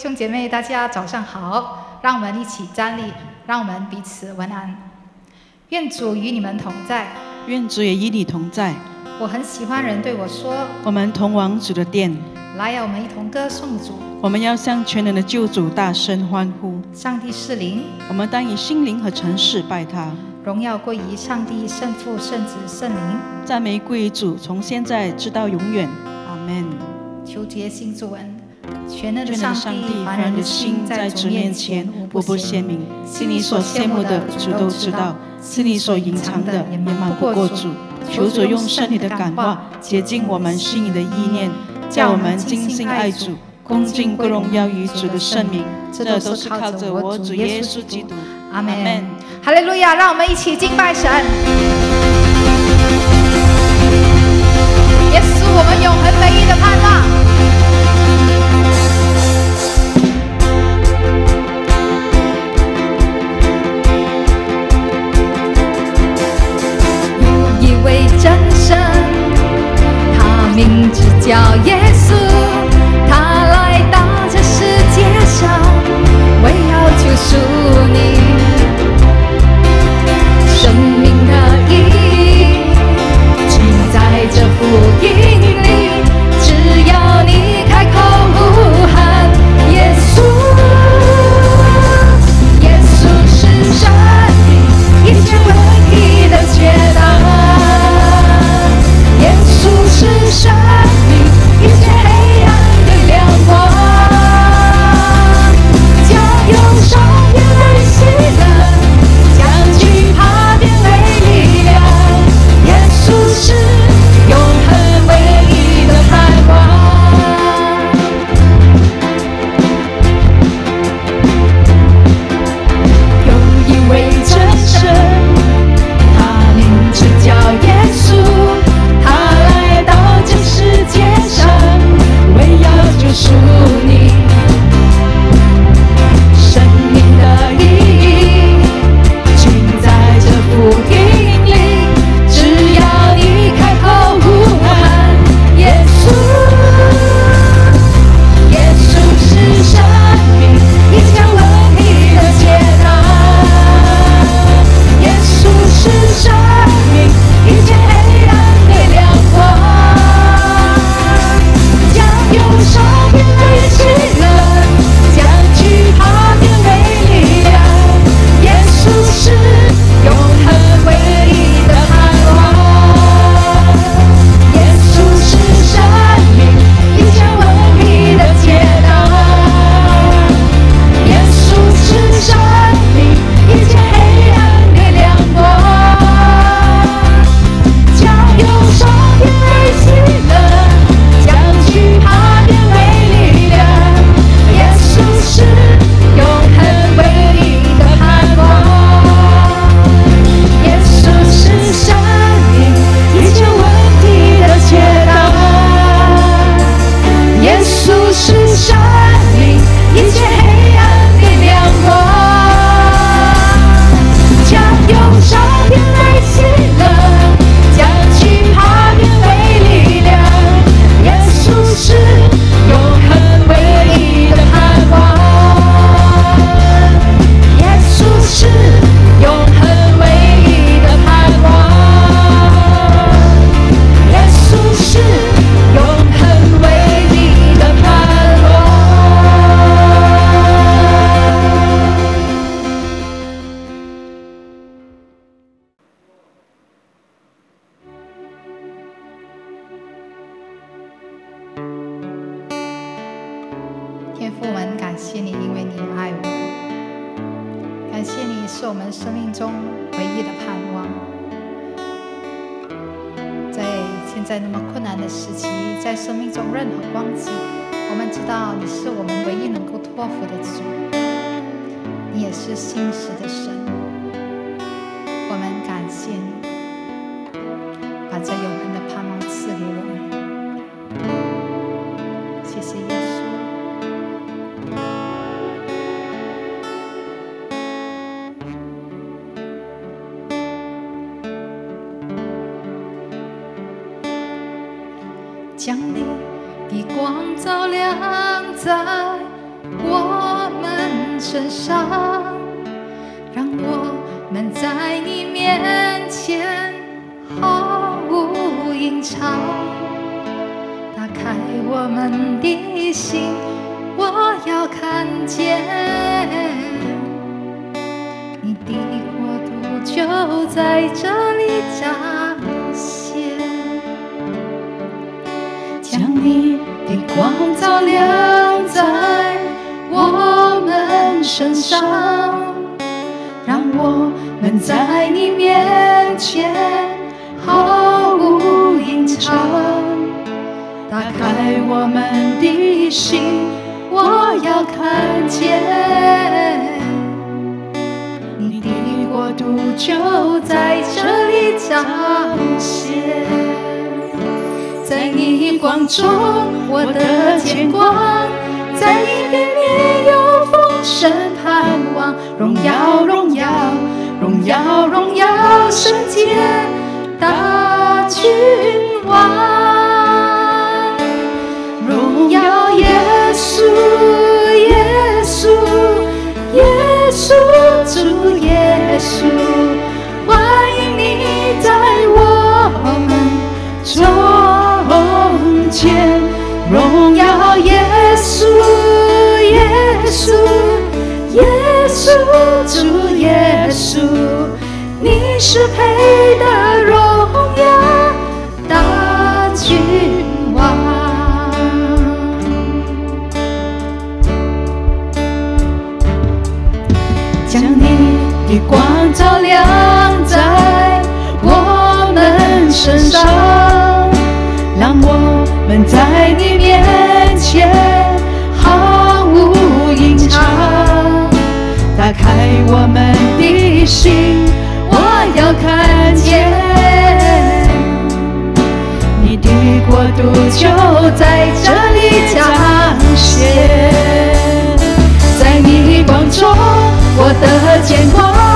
兄姐妹，大家早上好！让我们一起站立，让我们彼此问安。愿主与你们同在。愿主也与你同在。我很喜欢人对我说我们同往主的殿，：“来呀，我们一同歌颂主。我们要向全能的救主大声欢呼。上帝是灵，我们当以心灵和诚实拜他，荣耀归于上帝、圣父、圣子、圣灵。赞美归于主，从现在直到永远。阿门。求洁心主恩，全能的上帝，凡人的心心在主面面前前无无不不鲜鲜明明，，心里所羡慕的主都知道，是你所隐藏的也瞒不过主。求主用圣灵的感化洁净我们心里的意念，叫我们精心爱主，恭敬归荣耀于主的圣名。这都是靠着我主耶稣基督。阿门。哈利路亚！让我们一起敬拜神。耶稣，我们永恒唯一的名字叫耶稣，他来到这世界上，为要救赎你。生命的意义，尽在这福音盼望荣耀荣耀荣耀荣耀圣洁大君王荣耀耶稣耶稣耶稣主耶稣是配得荣耀，大君王。将你的光照亮在我们身上，让我们在你面前毫无隐藏，打开我们的心。我就在这里展现在你光中我的天空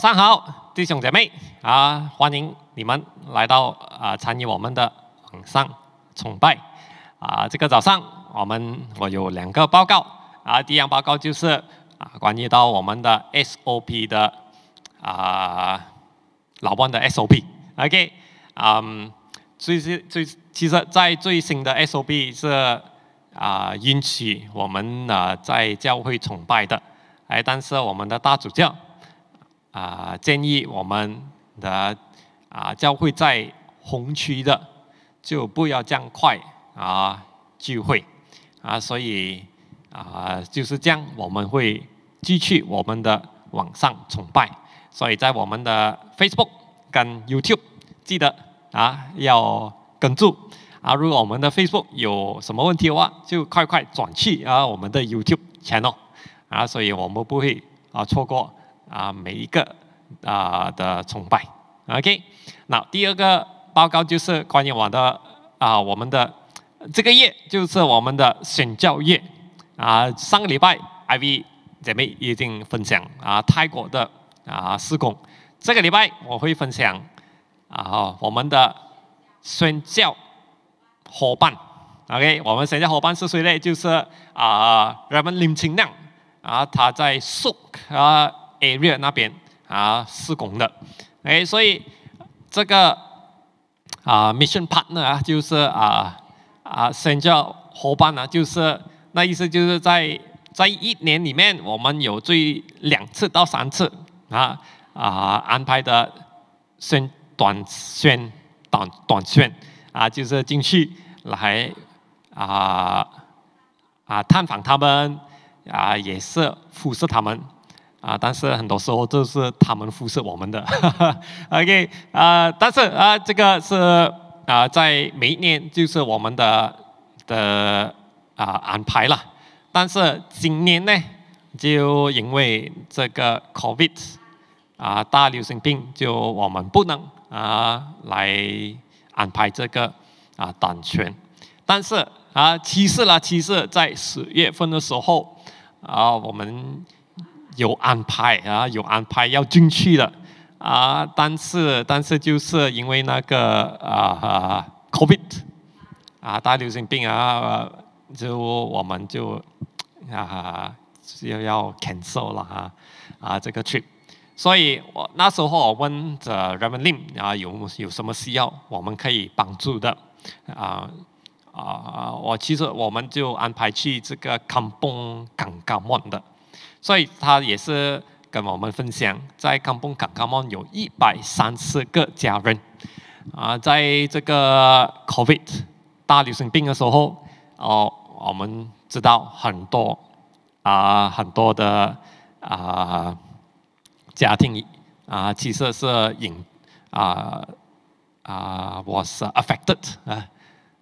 上好，弟兄姐妹啊，欢迎你们来到啊参与我们的晚上崇拜啊。这个早上我们我有两个报告啊，第一样报告就是啊关于到我们的 SOP 的啊老班的 SOP，OK，嗯，最最最其实在最新的 SOP 是啊允许我们啊在教会崇拜的，哎，但是我们的大主教。啊、建议我们的啊、教会在红区的就不要这样快啊聚会啊，所以啊、就是这样，我们会继续我们的网上崇拜，所以在我们的 Facebook 跟 YouTube 记得啊要跟住啊，如果我们的 Facebook 有什么问题的话，就快快转去啊我们的 YouTube channel 啊，所以我们不会啊错过。啊每一个啊、的崇拜。OK，那第二个报告就是关于我的啊、我们的这个月就是我们的宣教月啊、上个礼拜 IV 姐妹已经分享啊、泰国的啊、施工，这个礼拜我会分享啊、我们的宣教伙伴。OK，我们宣教伙伴是谁呢？就是啊，人们林清亮啊，他在宿啊 area 那边啊施工的，哎，所以这个啊 mission partner 啊，就是啊啊宣教伙伴呢，就是那意思就是在在一年里面，我们有最两次到三次啊啊安排的宣短宣短短宣啊，就是进去来啊啊探访他们啊，也是服侍他们。啊，但是很多时候就是他们忽视我们的，OK 啊，但是啊，这个是啊，在每一年就是我们的的啊安排了，但是今年呢，就因为这个 COVID 啊大流行病，就我们不能啊来安排这个啊短拳，但是啊，其实啦，其实在十月份的时候啊，我们有安排啊，有安排要进去的。啊，但是但是就是因为那个啊啊 COVID 啊大流行病啊，就我们就啊要要 cancel 了啊啊这个 trip，所以我那时候我问着 Reverend Lim 啊，有有什么需要我们可以帮助的啊啊，我其实我们就安排去这个 Kampung Kankamon 的，所以他也是跟我们分享，在 Kampung k a k a m o n 有一百三十个家人啊，在这个 COVID 大流行病的时候，哦，我们知道很多啊很多的啊。家庭啊，其实是影啊啊，was affected 啊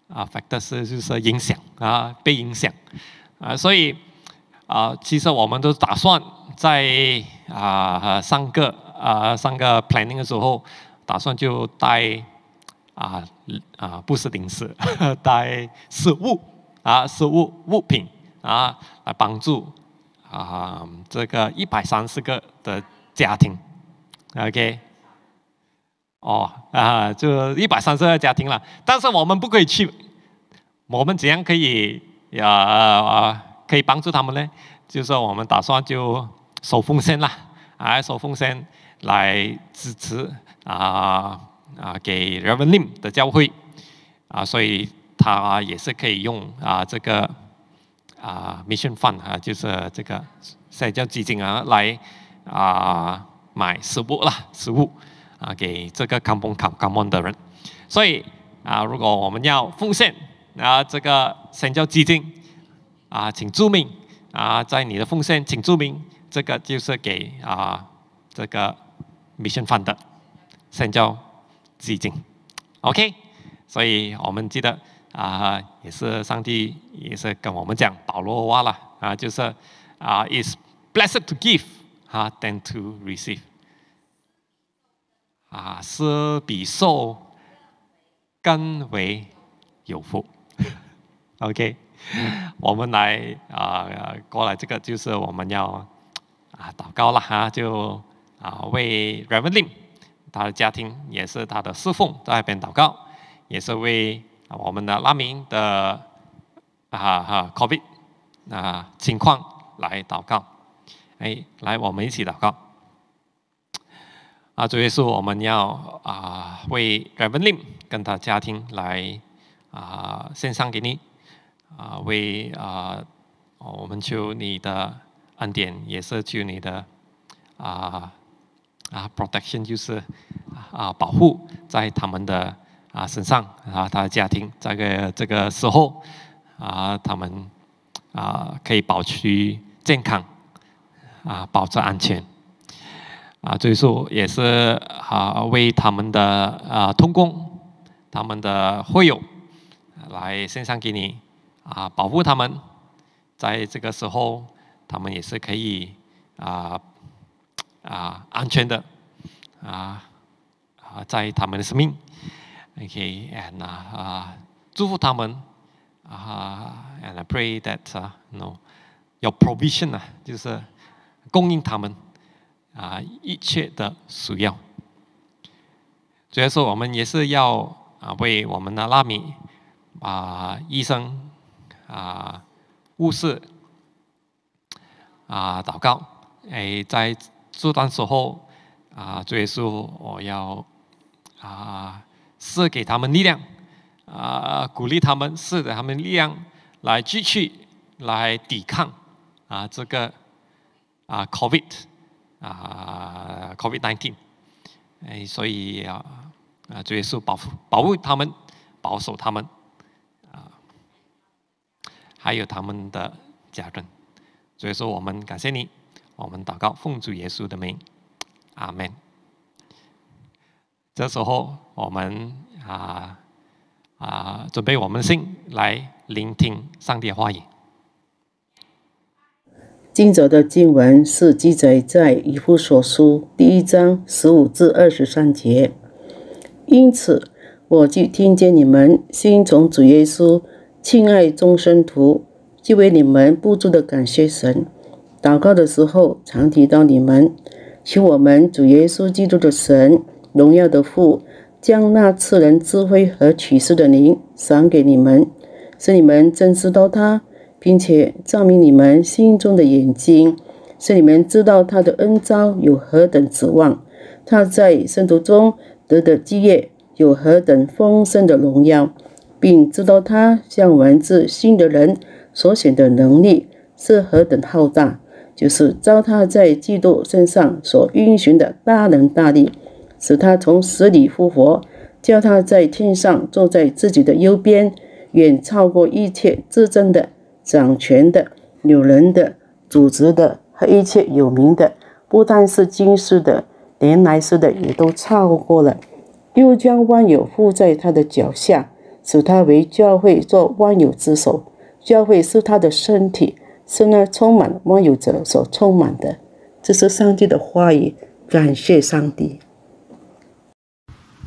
，affected 是就是影响啊，被影响啊，所以啊，其实我们都打算在啊上个啊上个 planning 的时候，打算就带啊啊不是零食，带食物啊食物物品啊来帮助啊这个一百三十个的。家庭，OK，哦啊，就一百三十个家庭了。但是我们不可以去，我们怎样可以呀？可以帮助他们呢？就是我们打算就收奉献啦，啊，收奉献来支持啊啊，给 Revenue 的教会啊，所以他也是可以用啊这个啊 Mission Fund 啊，就是这个社交基金啊来。啊，买食物啦，食物啊，给这个 come on come on 的人。所以啊，如果我们要奉献啊，这个先交基金啊，请注明啊，在你的奉献请注明，这个就是给啊这个 mission fund 的先叫基金。OK，所以我们记得啊，也是上帝也是跟我们讲保罗话了啊，就是啊，is blessed to give。啊，than to receive，啊，施比受更为有福。OK，我们来啊，过来这个就是我们要啊祷告了哈，就啊为 Reverend 他的家庭也是他的侍奉在那边祷告，也是为我们的拉明的啊哈 COVID 啊情况来祷告。哎，来，我们一起祷告。啊，主耶稣，我们要啊为 Reverend 跟他家庭来啊献上给你啊，为啊我们求你的恩典，也是求你的啊啊 protection，就是啊保护在他们的啊身上啊，他的家庭这个这个时候啊，他们啊可以保持健康。啊，保证安全。啊，最后也是啊，为他们的啊通工，他们的会友来献上给你啊，保护他们，在这个时候，他们也是可以啊啊安全的啊啊，在他们的生命，OK，and 啊祝福他们啊，and I pray that no your provision 啊，就是。供应他们啊一切的需要。主要说我们也是要啊为我们的拉米啊医生啊护士啊祷告。哎，在这段时候啊，主要说我要啊赐给他们力量啊鼓励他们，赐给他们力量来继续来抵抗啊这个。啊，COVID，啊，COVID nineteen，哎，所以啊，啊，主耶稣保护保护他们，保守他们，还有他们的家人，所以说我们感谢你，我们祷告奉主耶稣的名，阿门。这时候我们啊啊准备我们的心来聆听上帝的话语。今早的经文是记载在以弗所书第一章十五至二十三节。因此，我就听见你们心从主耶稣亲爱众生徒，就为你们不住的感谢神。祷告的时候，常提到你们，求我们主耶稣基督的神，荣耀的父，将那赐人智慧和启示的灵赏给你们，使你们真知道他。并且照明你们心中的眼睛，使你们知道他的恩招有何等指望，他在圣徒中得的基业有何等丰盛的荣耀，并知道他向文字新的人所显的能力是何等浩大，就是照他在基督身上所运行的大能大力，使他从死里复活，叫他在天上坐在自己的右边，远超过一切至真的、掌权的、有人的、组织的和一切有名的，不但是今世的，连来世的也都超过了。又将万有附在他的脚下，使他为教会做万有之首。教会是他的身体，是那充满万有者所充满的。这是上帝的话语，感谢上帝。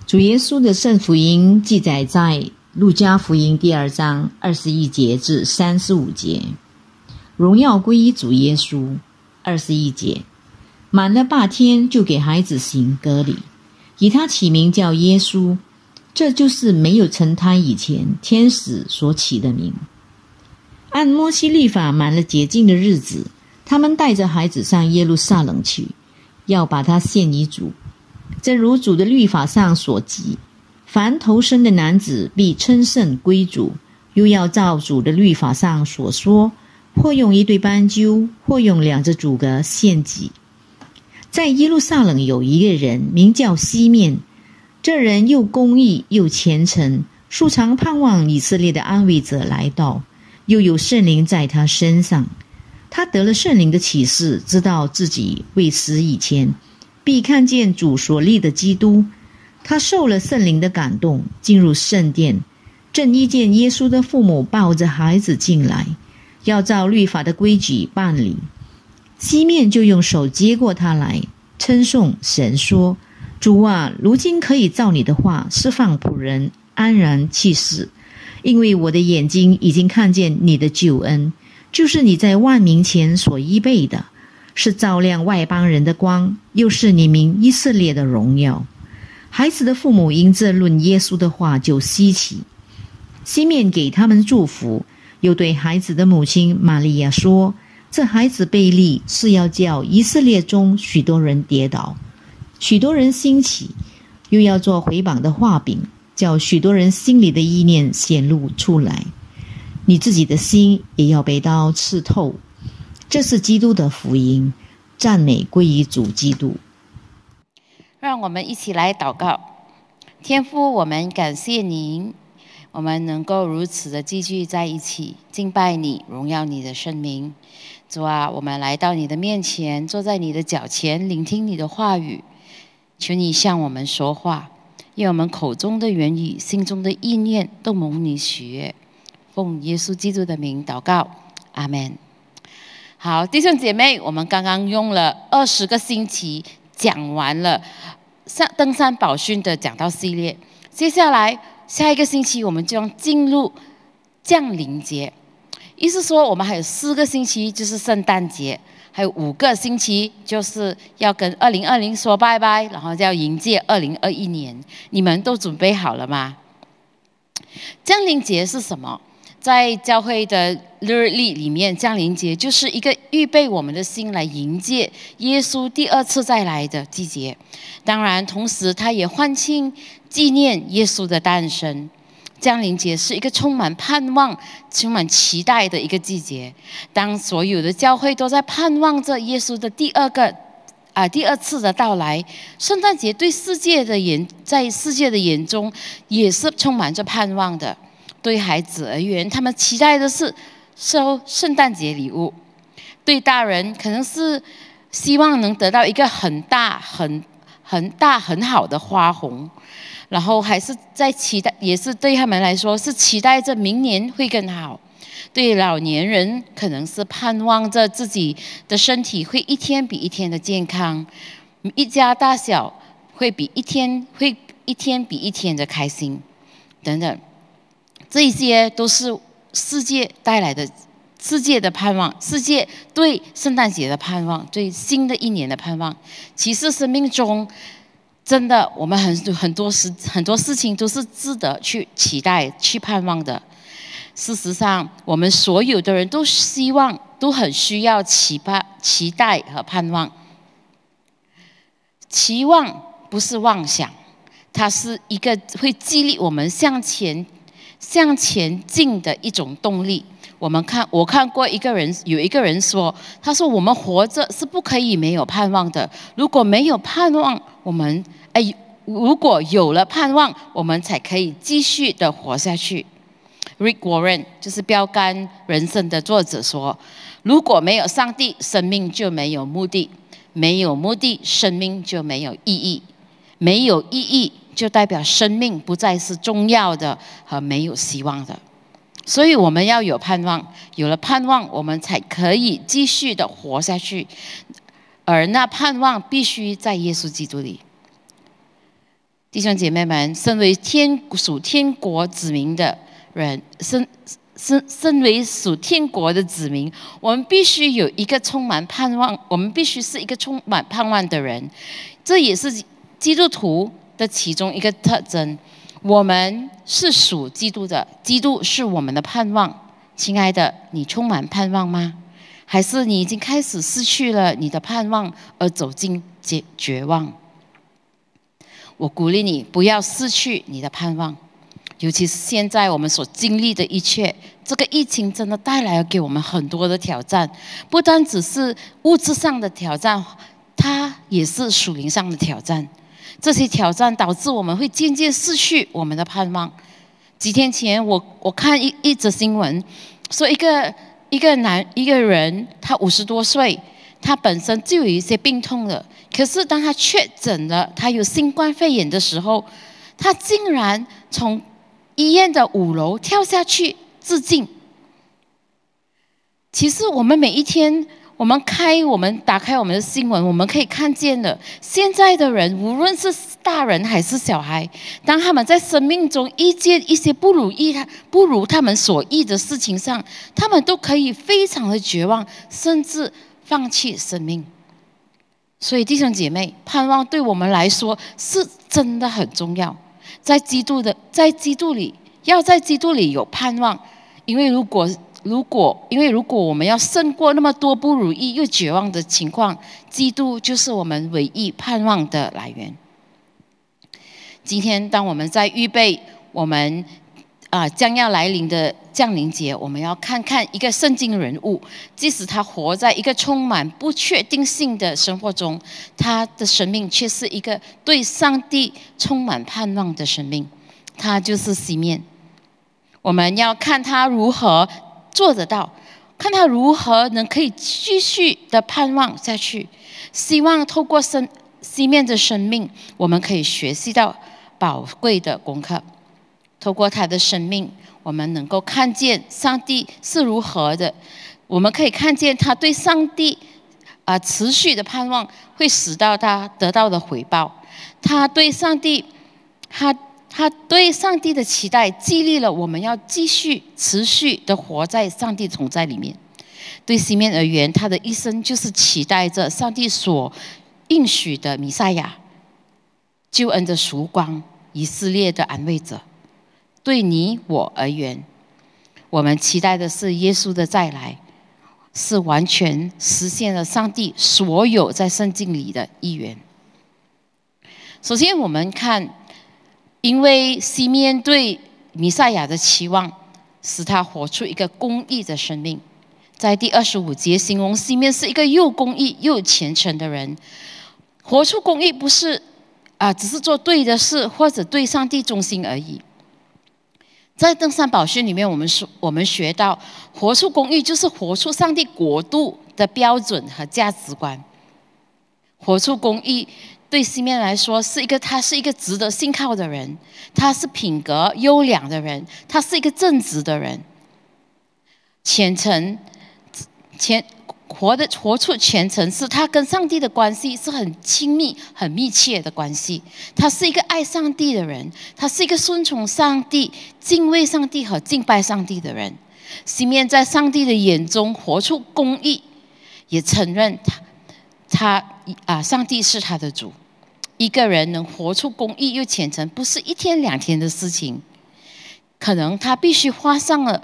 主耶稣的圣福音记载在路加福音第二章二十一节至三十五节。荣耀归于主耶稣。二十一节，满了八天，就给孩子行割礼，以他起名叫耶稣。这就是没有成胎以前天使所起的名。按摩西律法满了洁净的日子，他们带着孩子上耶路撒冷去，要把他献于主。正如主的律法上所记，凡投生的男子必称圣归主，又要照主的律法上所说，或用一对斑鸠，或用两只主鸽献祭。在耶路撒冷有一个人名叫西面，这人又公义又虔诚，素常盼望以色列的安慰者来到，又有圣灵在他身上。他得了圣灵的启示，知道自己未死以前。必看见主所立的基督，他受了圣灵的感动，进入圣殿，正遇见耶稣的父母抱着孩子进来，要照律法的规矩办理。西面就用手接过他来，称颂神说：“主啊，如今可以照你的话释放仆人安然去世，因为我的眼睛已经看见你的救恩，就是你在万民前所依备的。”是照亮外邦人的光，又是你名以色列的荣耀。孩子的父母因这论耶稣的话就稀奇，西面给他们祝福，又对孩子的母亲玛利亚说：“这孩子贝利是要叫以色列中许多人跌倒，许多人兴起，又要做回榜的画饼，叫许多人心里的意念显露出来。你自己的心也要被刀刺透。”这是基督的福音，赞美归于主基督。让我们一起来祷告，天父，我们感谢您，我们能够如此的聚聚在一起，敬拜你，荣耀你的圣名。主啊，我们来到你的面前，坐在你的脚前，聆听你的话语。求你向我们说话，愿我们口中的言语、心中的意念都蒙你喜悦。奉耶稣基督的名祷告，阿门。好，弟兄姐妹，我们刚刚用了二十个星期讲完了上登山宝训的讲道系列。接下来下一个星期我们将进入降临节，意思说我们还有四个星期就是圣诞节，还有五个星期就是要跟二零二零说拜拜，然后就要迎接二零二一年。你们都准备好了吗？降临节是什么？在教会的日历里面，降临节就是一个预备我们的心来迎接耶稣第二次再来的季节。当然，同时它也欢庆纪念耶稣的诞生。降临节是一个充满盼望、充满期待的一个季节。当所有的教会都在盼望着耶稣的第二个啊第二次的到来，圣诞节对世界的眼在世界的眼中也是充满着盼望的。对孩子而言，他们期待的是收圣诞节礼物；对大人，可能是希望能得到一个很大、很很大、很好的花红，然后还是在期待，也是对他们来说是期待着明年会更好。对老年人，可能是盼望着自己的身体会一天比一天的健康，一家大小会比一天会一天比一天的开心，等等。这些都是世界带来的世界的盼望，世界对圣诞节的盼望，对新的一年的盼望。其实生命中真的，我们很很多事很多事情都是值得去期待、去盼望的。事实上，我们所有的人都希望，都很需要期盼、期待和盼望。期望不是妄想，它是一个会激励我们向前、向前进的一种动力。我们看，我看过一个人，有一个人说，他说我们活着是不可以没有盼望的。如果没有盼望，我们哎，如果有了盼望，我们才可以继续的活下去。Rick Warren 就是标杆人生的作者说，如果没有上帝，生命就没有目的；没有目的，生命就没有意义；没有意义，就代表生命不再是重要的和没有希望的。所以我们要有盼望，有了盼望，我们才可以继续的活下去。而那盼望必须在耶稣基督里。弟兄姐妹们，身为天属天国子民的人，身身身为属天国的子民，我们必须有一个充满盼望，我们必须是一个充满盼望的人。这也是基督徒的其中一个特征。我们是属基督的，基督是我们的盼望。亲爱的，你充满盼望吗？还是你已经开始失去了你的盼望，而走进绝绝望？我鼓励你不要失去你的盼望，尤其是现在我们所经历的一切。这个疫情真的带来了给我们很多的挑战，不单只是物质上的挑战，它也是属灵上的挑战。这些挑战导致我们会渐渐失去我们的盼望。几天前，我我看一一则新闻，说一个一个男一个人，他五十多岁，他本身就有一些病痛了。可是当他确诊了他有新冠肺炎的时候，他竟然从医院的五楼跳下去自尽。其实我们每一天。我们开，我们打开我们的新闻，我们可以看见的，现在的人，无论是大人还是小孩，当他们在生命中遇见一些不如意、不如他们所意的事情上，他们都可以非常的绝望，甚至放弃生命。所以弟兄姐妹，盼望对我们来说是真的很重要，在基督的，在基督里，要在基督里有盼望，因为如果。如果，因为如果我们要胜过那么多不如意又绝望的情况，基督就是我们唯一盼望的来源。今天，当我们在预备我们啊将要来临的降临节，我们要看看一个圣经人物，即使他活在一个充满不确定性的生活中，他的生命却是一个对上帝充满盼望的生命。他就是西面。我们要看他如何。做得到，看他如何能可以继续的盼望下去。希望透过生西面的生命，我们可以学习到宝贵的功课。透过他的生命，我们能够看见上帝是如何的。我们可以看见他对上帝啊持续的盼望，会使到他得到的回报。他对上帝，他。他对上帝的期待激励了我们，要继续持续的活在上帝同在里面。对西面而言，他的一生就是期待着上帝所应许的弥赛亚，救恩的曙光，以色列的安慰者。对你我而言，我们期待的是耶稣的再来，是完全实现了上帝所有在圣经里的意愿。首先，我们看。因为西面对弥赛亚的期望，使他活出一个公义的生命。在第二十五节形容西面是一个又公义又虔诚的人。活出公义不是啊，只是做对的事或者对上帝忠心而已。在登山宝训里面，我们说我们学到，活出公义就是活出上帝国度的标准和价值观。活出公义。对西面来说，是一个他是一个值得信靠的人，他是品格优良的人，他是一个正直的人，虔诚，虔活的活出虔诚，是他跟上帝的关系是很亲密、很密切的关系。他是一个爱上帝的人，他是一个顺从上帝、敬畏上帝和敬拜上帝的人。西面在上帝的眼中活出公义，也承认他他啊，上帝是他的主。一个人能活出公义又虔诚，不是一天两天的事情，可能他必须花上了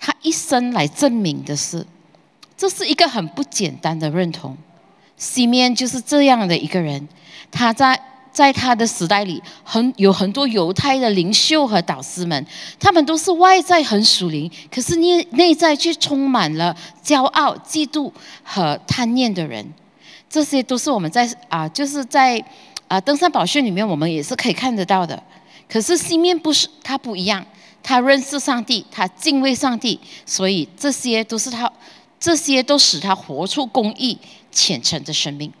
他一生来证明的是，这是一个很不简单的认同。西面就是这样的一个人，他在在他的时代里，很有很多犹太的领袖和导师们，他们都是外在很属灵，可是内内在却充满了骄傲、嫉妒和贪念的人。这些都是我们在啊，就是在啊登山宝训里面，我们也是可以看得到的。可是西面不是他不一样，他认识上帝，他敬畏上帝，所以这些都是他，这些都使他活出公义、虔诚的生命。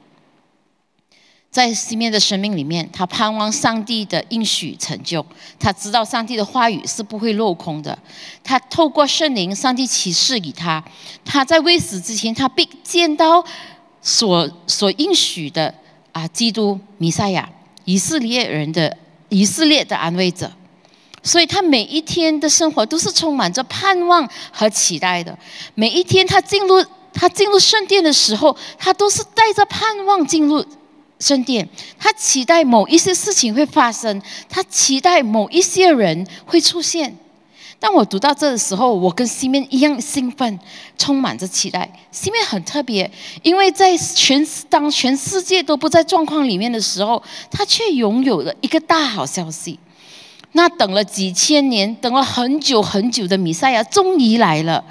在西面的生命里面，他盼望上帝的应许成就，他知道上帝的话语是不会落空的。他透过圣灵，上帝启示给他，他在未死之前，他必见到所所应许的啊，基督弥赛亚，以色列人的以色列的安慰者。所以他每一天的生活都是充满着盼望和期待的。每一天他进入他进入圣殿的时候，他都是带着盼望进入圣殿。他期待某一些事情会发生，他期待某一些人会出现。当我读到这的时候，我跟西面一样兴奋，充满着期待。西面很特别，因为在全当全世界都不在状况里面的时候，他却拥有了一个大好消息。那等了几千年，等了很久很久的弥赛亚终于来了，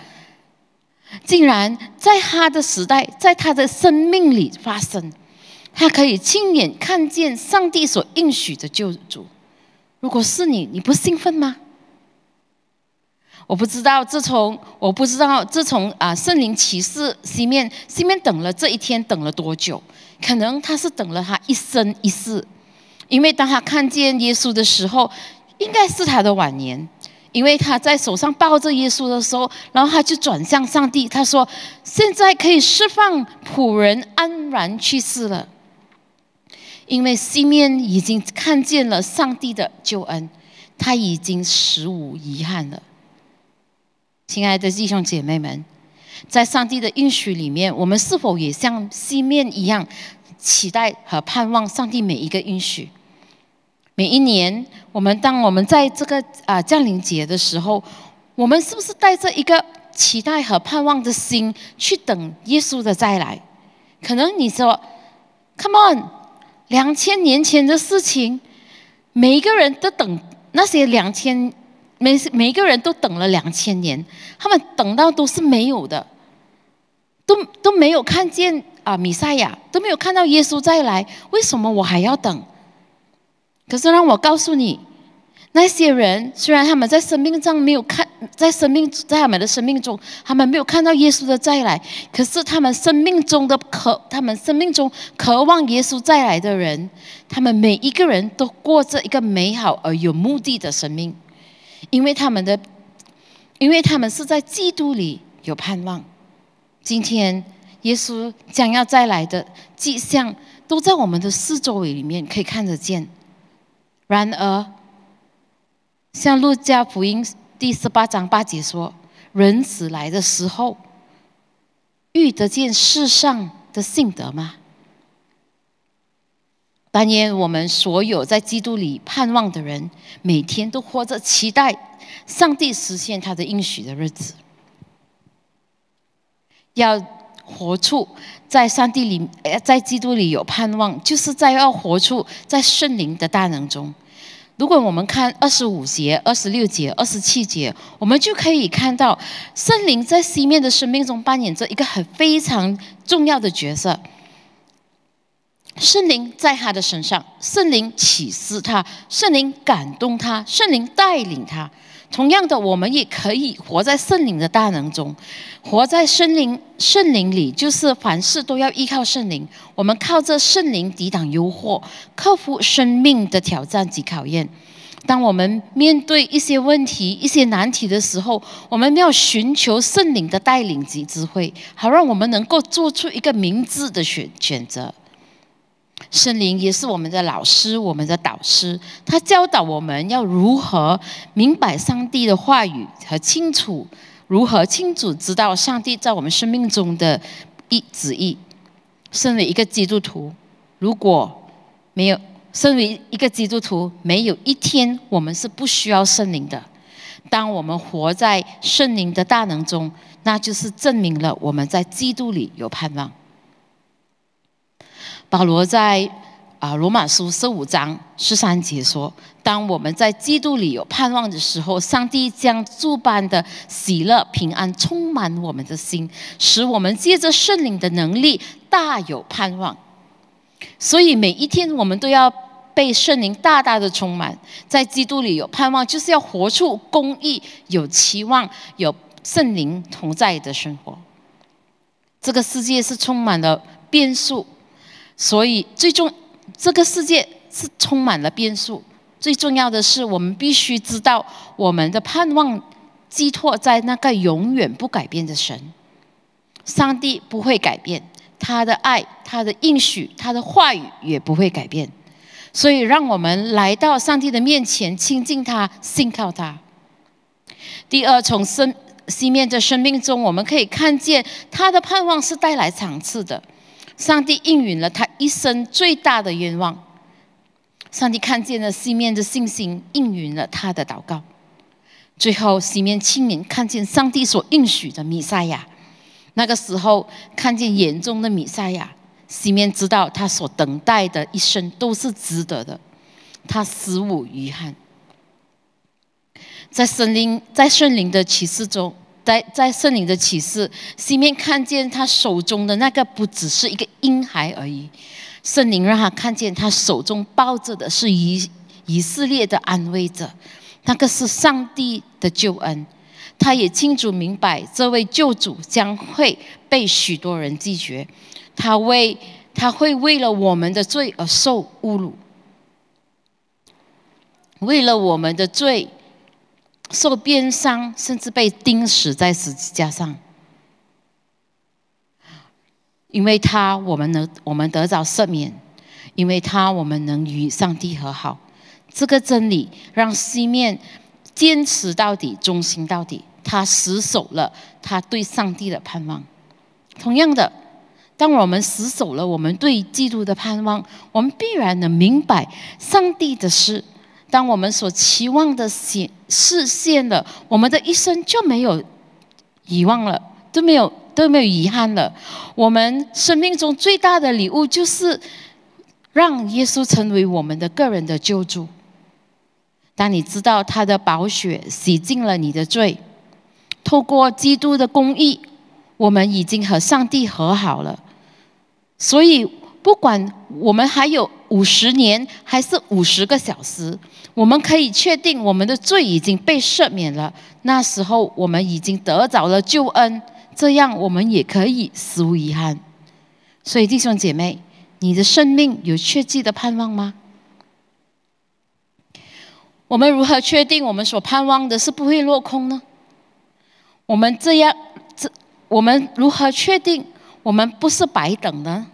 竟然在他的时代，在他的生命里发生，他可以亲眼看见上帝所应许的救主。如果是你，你不兴奋吗？我不知道，自从我不知道，自从啊圣灵启示西面，西面等了这一天等了多久？可能他是等了他一生一世，因为当他看见耶稣的时候，应该是他的晚年，因为他在手上抱着耶稣的时候，然后他就转向上帝，他说：“现在可以释放仆人安然去世了，因为西面已经看见了上帝的救恩，他已经实无遗憾了。”亲爱的弟兄姐妹们，在上帝的应许里面，我们是否也像西面一样期待和盼望上帝每一个应许？每一年，我们当我们在这个啊降临节的时候，我们是不是带着一个期待和盼望的心去等耶稣的再来？可能你说，Come on，两千年前的事情，每一个人都等那些两千。每每一个人都等了两千年，他们等到都是没有的，都都没有看见啊米赛亚，都没有看到耶稣再来，为什么我还要等？可是让我告诉你，那些人虽然他们在生命上没有看，在生命在他们的生命中，他们没有看到耶稣的再来，可是他们生命中的渴，他们生命中渴望耶稣再来的人，他们每一个人都过着一个美好而有目的的生命。因为他们的，因为他们是在基督里有盼望。今天耶稣将要再来的迹象，都在我们的四周围里面可以看得见。然而，像路加福音第十八章八节说：“人子来的时候，遇得见世上的信德吗？”但愿我们所有在基督里盼望的人，每天都活着期待上帝实现他的应许的日子。要活出在上帝里，在基督里有盼望，就是在要活出在圣灵的大能中。如果我们看二十五节、二十六节、二十七节，我们就可以看到圣灵在西面的生命中扮演着一个很非常重要的角色。圣灵在他的身上，圣灵启示他，圣灵感动他，圣灵带领他。同样的，我们也可以活在圣灵的大能中，活在圣灵圣灵里，就是凡事都要依靠圣灵。我们靠着圣灵抵挡诱惑，克服生命的挑战及考验。当我们面对一些问题、一些难题的时候，我们要寻求圣灵的带领及智慧，好让我们能够做出一个明智的选选择。圣灵也是我们的老师，我们的导师。他教导我们要如何明白上帝的话语和清楚，如何清楚知道上帝在我们生命中的意旨意。身为一个基督徒，如果没有身为一个基督徒，没有一天我们是不需要圣灵的。当我们活在圣灵的大能中，那就是证明了我们在基督里有盼望。保罗在啊罗马书十五章十三节说：“当我们在基督里有盼望的时候，上帝将诸般的喜乐、平安充满我们的心，使我们借着圣灵的能力大有盼望。所以每一天我们都要被圣灵大大的充满，在基督里有盼望，就是要活出公义、有期望、有圣灵同在的生活。这个世界是充满了变数。”所以，最重这个世界是充满了变数。最重要的是，我们必须知道，我们的盼望寄托在那个永远不改变的神。上帝不会改变他的爱，他的应许，他的话语也不会改变。所以，让我们来到上帝的面前，亲近他，信靠他。第二，从生西面的生命中，我们可以看见他的盼望是带来赏赐的。上帝应允了他一生最大的愿望。上帝看见了西面的信心，应允了他的祷告。最后，西面亲民看见上帝所应许的弥赛亚。那个时候，看见眼中的弥赛亚，西面知道他所等待的一生都是值得的，他死无遗憾。在圣灵，在圣灵的启示中。在在圣灵的启示，西面看见他手中的那个不只是一个婴孩而已，圣灵让他看见他手中抱着的是以以色列的安慰者，那个是上帝的救恩，他也清楚明白这位救主将会被许多人拒绝，他为他会为了我们的罪而受侮辱，为了我们的罪。受鞭伤，甚至被钉死在十字架上，因为他，我们能我们得着赦免；因为他，我们能与上帝和好。这个真理让西面坚持到底，忠心到底。他死守了他对上帝的盼望。同样的，当我们死守了我们对基督的盼望，我们必然能明白上帝的事。当我们所期望的显实现了，我们的一生就没有遗忘了，都没有都没有遗憾了。我们生命中最大的礼物，就是让耶稣成为我们的个人的救主。当你知道他的宝血洗净了你的罪，透过基督的公义，我们已经和上帝和好了。所以。不管我们还有五十年，还是五十个小时，我们可以确定我们的罪已经被赦免了。那时候我们已经得着了救恩，这样我们也可以死无遗憾。所以弟兄姐妹，你的生命有确切的盼望吗？我们如何确定我们所盼望的是不会落空呢？我们这样，这我们如何确定我们不是白等呢？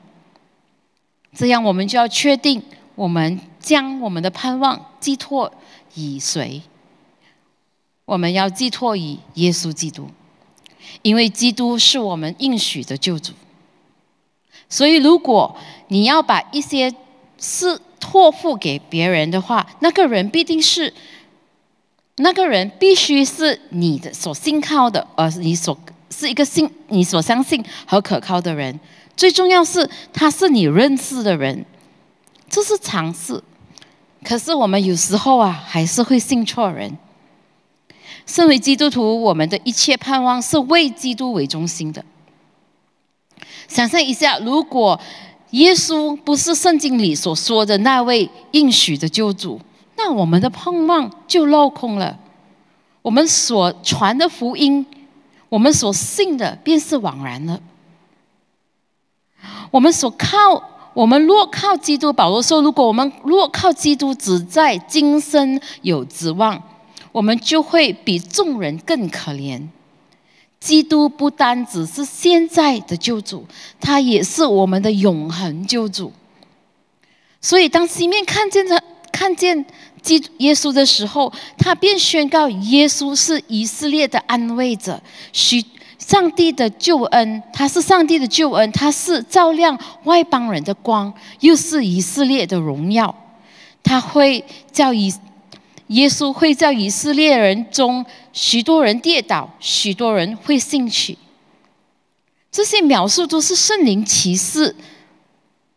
这样，我们就要确定，我们将我们的盼望寄托以谁？我们要寄托于耶稣基督，因为基督是我们应许的救主。所以，如果你要把一些事托付给别人的话，那个人必定是那个人必须是你的所信靠的，而你所是一个信你所相信和可靠的人。最重要是，他是你认识的人，这是常识。可是我们有时候啊，还是会信错人。身为基督徒，我们的一切盼望是为基督为中心的。想象一下，如果耶稣不是圣经里所说的那位应许的救主，那我们的盼望就落空了。我们所传的福音，我们所信的，便是枉然了。我们所靠，我们若靠基督，保罗说，如果我们若靠基督，只在今生有指望，我们就会比众人更可怜。基督不单只是现在的救主，他也是我们的永恒救主。所以，当西面看见他看见基耶稣的时候，他便宣告耶稣是以色列的安慰者。许上帝的救恩，他是上帝的救恩，他是照亮外邦人的光，又是以色列的荣耀。他会叫以耶稣会叫以色列人中许多人跌倒，许多人会兴起。这些描述都是圣灵启示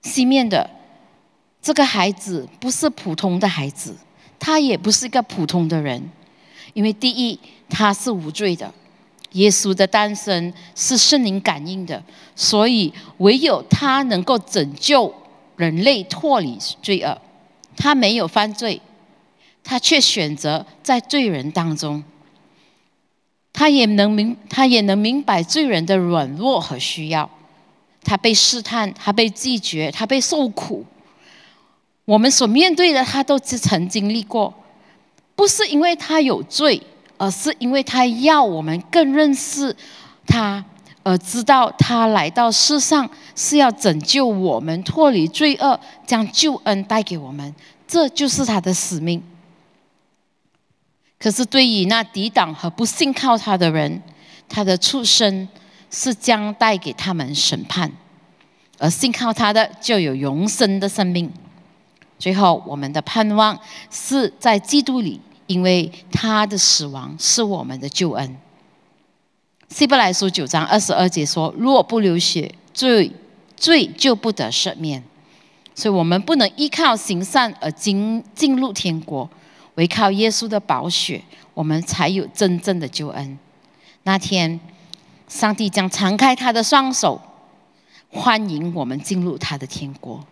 西面的。这个孩子不是普通的孩子，他也不是一个普通的人，因为第一他是无罪的，耶稣的诞生是圣灵感应的，所以唯有他能够拯救人类脱离罪恶。他没有犯罪，他却选择在罪人当中。他也能明，他也能明白罪人的软弱和需要。他被试探，他被拒绝，他被受苦。我们所面对的，他都曾经历过。不是因为他有罪，而是因为他要我们更认识他，而知道他来到世上是要拯救我们脱离罪恶，将救恩带给我们。这就是他的使命。可是，对于那抵挡和不信靠他的人，他的出生是将带给他们审判；而信靠他的，就有永生的生命。最后，我们的盼望是在基督里，因为他的死亡是我们的救恩。希伯来书九章二十二节说：“若不流血，罪罪就不得赦免。”所以，我们不能依靠行善而进进入天国。唯靠耶稣的宝血，我们才有真正的救恩。那天，上帝将敞开他的双手，欢迎我们进入他的天国。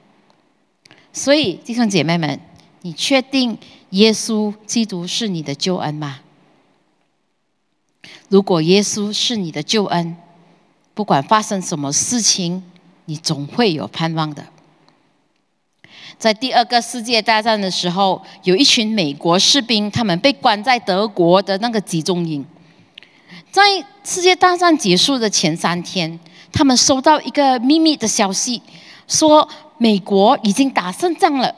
所以，弟兄姐妹们，你确定耶稣基督是你的救恩吗？如果耶稣是你的救恩，不管发生什么事情，你总会有盼望的。在第二个世界大战的时候，有一群美国士兵，他们被关在德国的那个集中营。在世界大战结束的前三天，他们收到一个秘密的消息，说美国已经打胜仗了。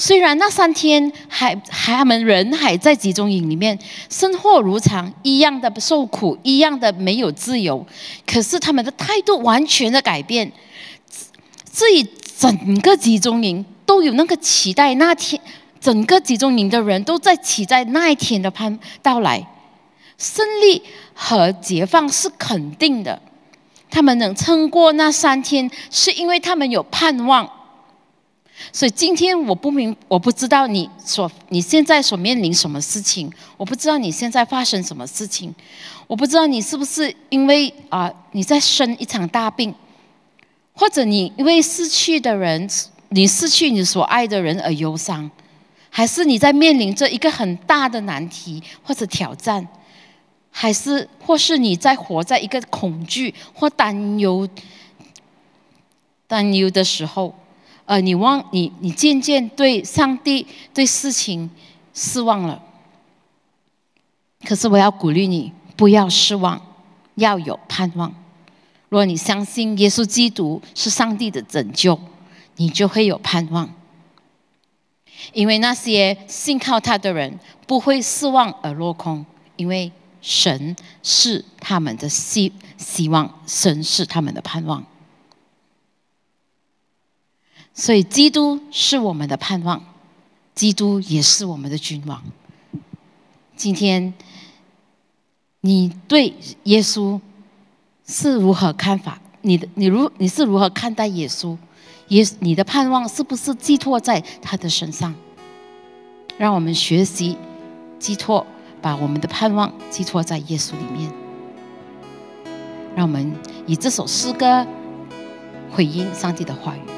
虽然那三天还还他们人还在集中营里面，生活如常，一样的受苦，一样的没有自由，可是他们的态度完全的改变。至于整个集中营都有那个期待，那天整个集中营的人都在期待那一天的盼到来，胜利和解放是肯定的。他们能撑过那三天，是因为他们有盼望。所以今天我不明，我不知道你所你现在所面临什么事情，我不知道你现在发生什么事情，我不知道你是不是因为啊你在生一场大病。或者你因为失去的人，你失去你所爱的人而忧伤，还是你在面临着一个很大的难题或者挑战，还是或是你在活在一个恐惧或担忧、担忧的时候，呃，你忘你你渐渐对上帝对事情失望了。可是我要鼓励你，不要失望，要有盼望。若你相信耶稣基督是上帝的拯救，你就会有盼望。因为那些信靠他的人不会失望而落空，因为神是他们的希希望，神是他们的盼望。所以，基督是我们的盼望，基督也是我们的君王。今天，你对耶稣？是如何看法？你的你如你是如何看待耶稣？耶你的盼望是不是寄托在他的身上？让我们学习寄托，把我们的盼望寄托在耶稣里面。让我们以这首诗歌回应上帝的话语。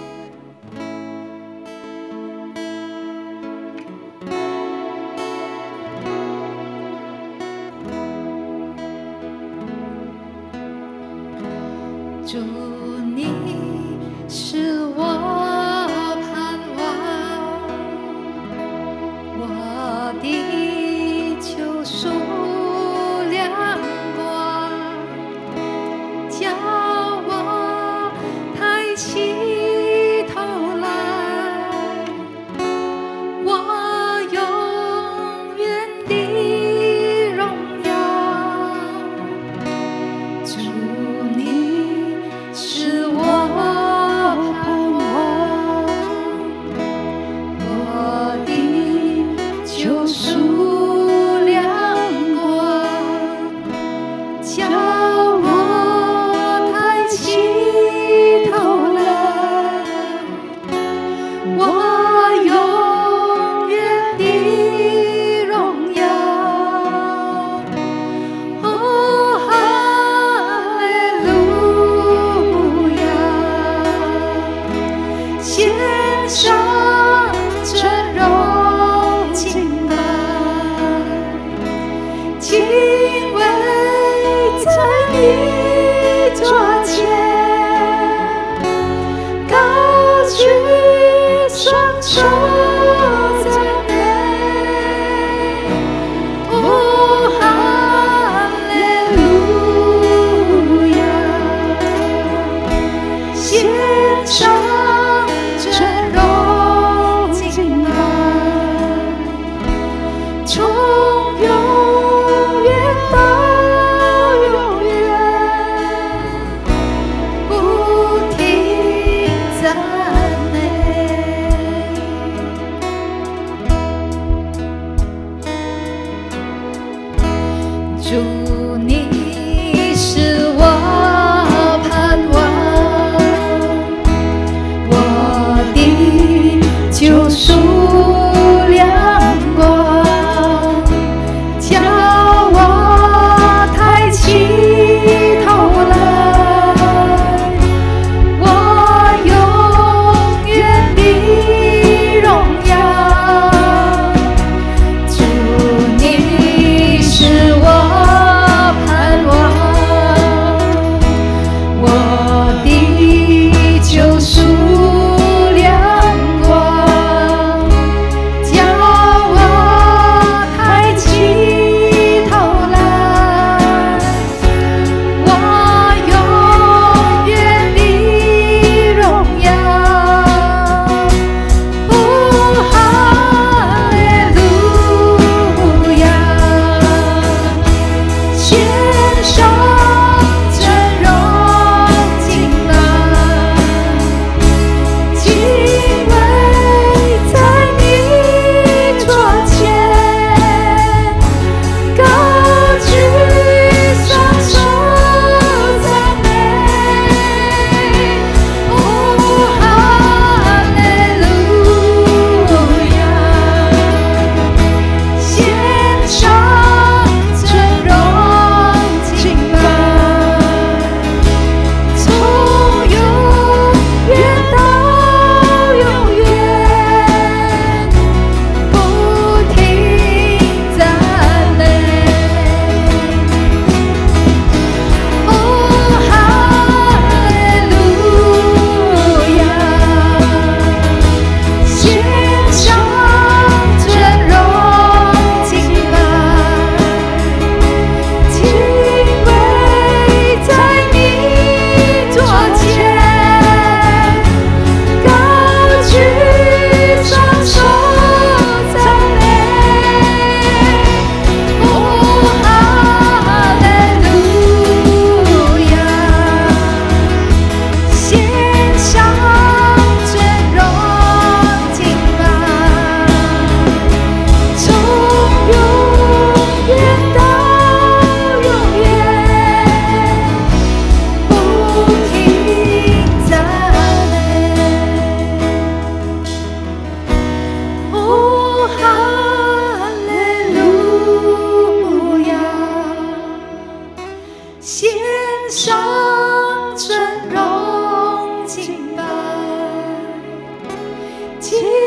情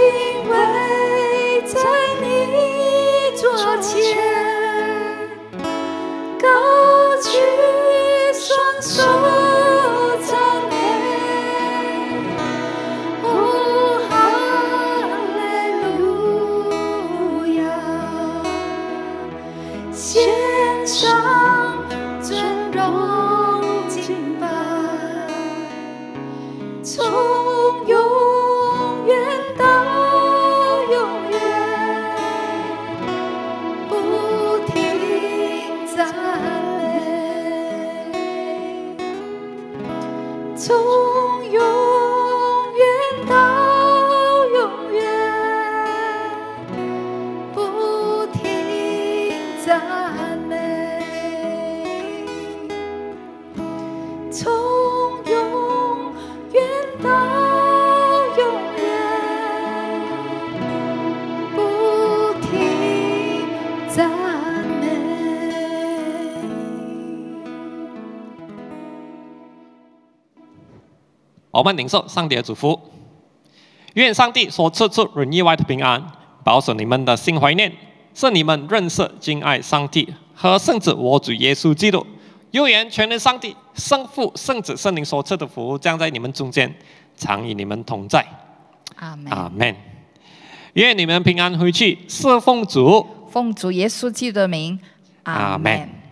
我们领受上帝的祝福，愿上帝所赐出人意外的平安，保守你们的心怀念，使你们认识敬爱上帝和圣子我主耶稣基督，永远全能上帝、圣父、圣子、圣灵所赐的福，将在你们中间，常与你们同在。阿门。阿门。愿你们平安回去，侍奉主。奉主耶稣基督的名，阿门。